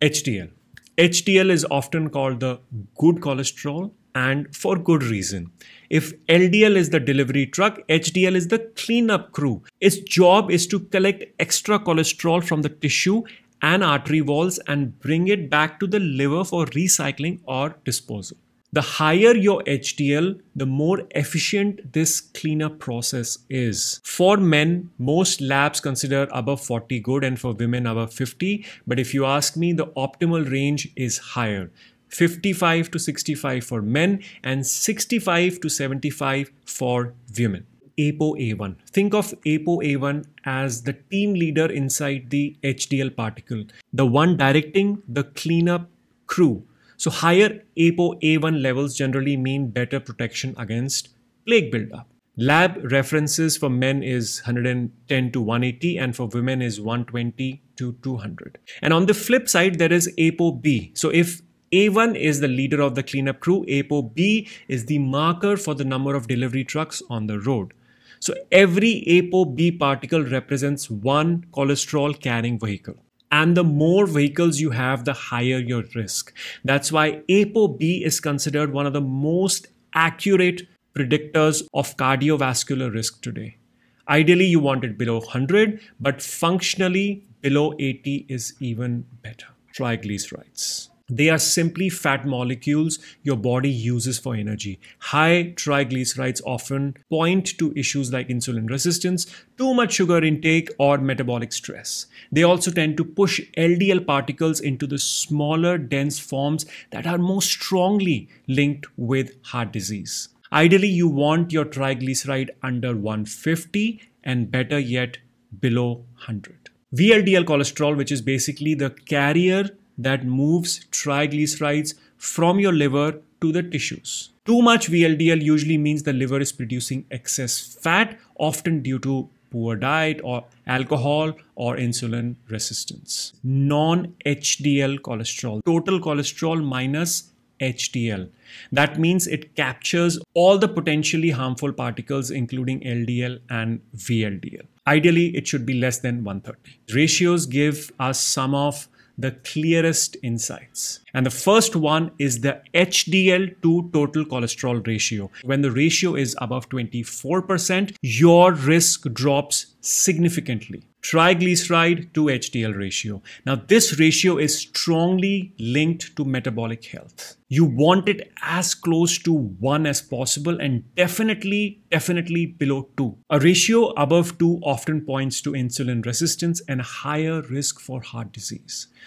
HDL. HDL is often called the good cholesterol and for good reason. If LDL is the delivery truck, HDL is the cleanup crew. Its job is to collect extra cholesterol from the tissue and artery walls and bring it back to the liver for recycling or disposal. The higher your HDL, the more efficient this cleanup process is. For men, most labs consider above 40 good and for women above 50. But if you ask me, the optimal range is higher. 55 to 65 for men and 65 to 75 for women. ApoA1. Think of ApoA1 as the team leader inside the HDL particle, the one directing the cleanup crew. So higher ApoA1 levels generally mean better protection against plaque buildup. Lab references for men is 110 to 180 and for women is 120 to 200. And on the flip side, there is ApoB. So if a1 is the leader of the cleanup crew. ApoB is the marker for the number of delivery trucks on the road. So every ApoB particle represents one cholesterol carrying vehicle. And the more vehicles you have, the higher your risk. That's why ApoB is considered one of the most accurate predictors of cardiovascular risk today. Ideally, you want it below 100, but functionally, below 80 is even better. Triglycerides. They are simply fat molecules your body uses for energy. High triglycerides often point to issues like insulin resistance, too much sugar intake, or metabolic stress. They also tend to push LDL particles into the smaller, dense forms that are most strongly linked with heart disease. Ideally, you want your triglyceride under 150 and better yet, below 100. VLDL cholesterol, which is basically the carrier that moves triglycerides from your liver to the tissues. Too much VLDL usually means the liver is producing excess fat, often due to poor diet or alcohol or insulin resistance. Non HDL cholesterol, total cholesterol minus HDL. That means it captures all the potentially harmful particles, including LDL and VLDL. Ideally, it should be less than 130. Ratios give us some of the clearest insights. And the first one is the HDL to total cholesterol ratio. When the ratio is above 24%, your risk drops significantly. Triglyceride to HDL ratio. Now, this ratio is strongly linked to metabolic health. You want it as close to 1 as possible and definitely, definitely below 2. A ratio above 2 often points to insulin resistance and higher risk for heart disease.